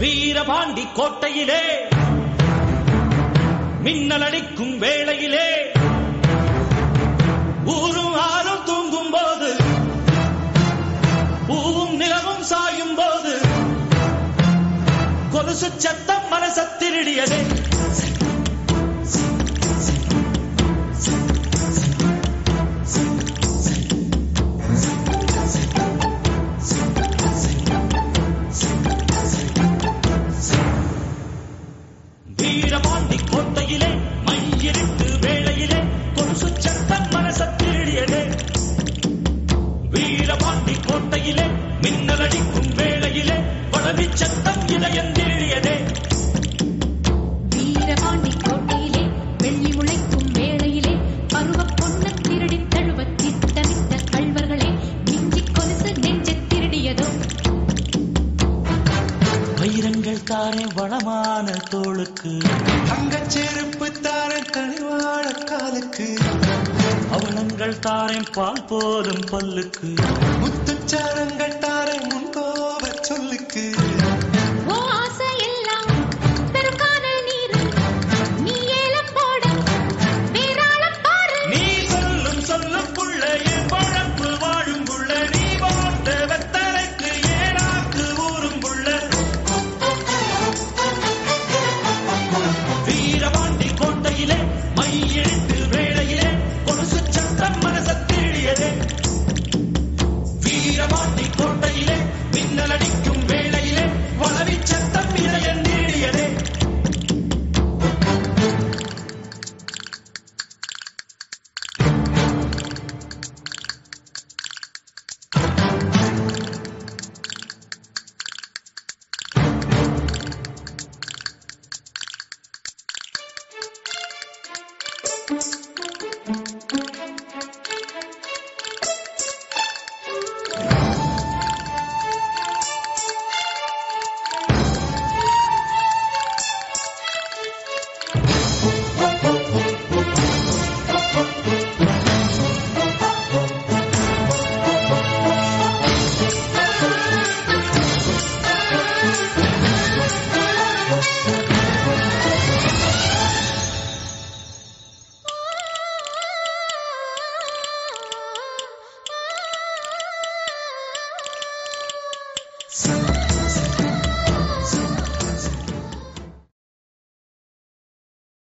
வீரபாண்டி கோட்டையிலே. மின்னல் அடிக்கும் வேளையிலே. ஊரும் ஆறும் தூங்கும் போது பூவும் நிலவும் சாயும் போது கொலுசு சத்தம் மனசத்திருடியதே மையிருட்டு வேளையிலே கொலுசு சத்தம் மனச திருடியதே வீரபாண்டி கோட்டையிலே மின்னல் அடிக்கும் வேளையிலே பழவி சத்தம் இதயம் தேடியதே. வீரபாண்டி கோட்டையிலே வெள்ளி முளைக்கும் வேளையிலே பருவப் பொன்னு திருடித் தழுவத் திட்டமிட்ட கள்வர்களே மிஞ்சிக் கொலுசு நெஞ்சத் திருடியதோ. வைரங்கள் தாரே வளமான தோளுக்கு. தங்கச் செருப்பு தார கனிவாழ காலுக்கு. அவலங்கள் தாரேன் பால் போலும் பல்லுக்கு. முத்துச்சாரங்கள் தார முன்கோப சொல்லுக்கு. மின்னலடிக்கும்